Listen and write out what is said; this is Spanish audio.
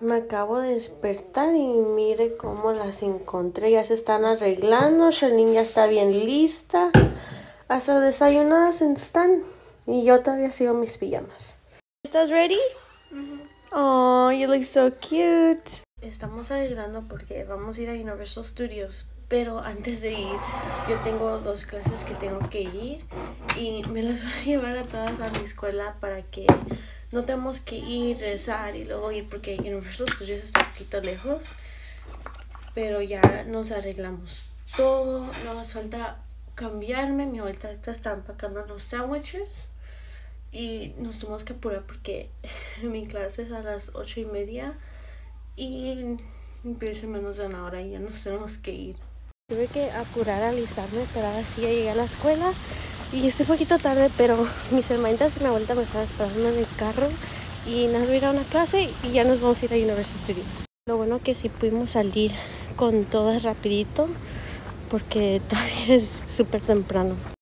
Me acabo de despertar y mire cómo las encontré. Ya se están arreglando. Charlene ya está bien lista. Hasta desayunadas están. Y yo todavía sigo mis pijamas. ¿Estás ready? Oh, you look so cute. Estamos arreglando porque vamos a ir a Universal Studios. Pero antes de ir, yo tengo dos clases que tengo que ir. Y me las voy a llevar a todas a mi escuela para que no tenemos que ir, rezar y luego ir porque Universal Studios está un poquito lejos. Pero ya nos arreglamos todo. No nos falta cambiarme. Mi abuelita está empacando los sándwiches. Y nos tenemos que apurar porque mi clase es a las ocho y media. Y empieza menos de una hora y ya nos tenemos que ir. Tuve que apurar a alistarme, pero ahora sí ya llegué a la escuela. Y estoy un poquito tarde, pero mis hermanitas y mi abuelita me estaban esperando en el carro. Y nada, voy a ir a una clase y ya nos vamos a ir a Universal Studios. Lo bueno que sí pudimos salir con todas rapidito, porque todavía es súper temprano.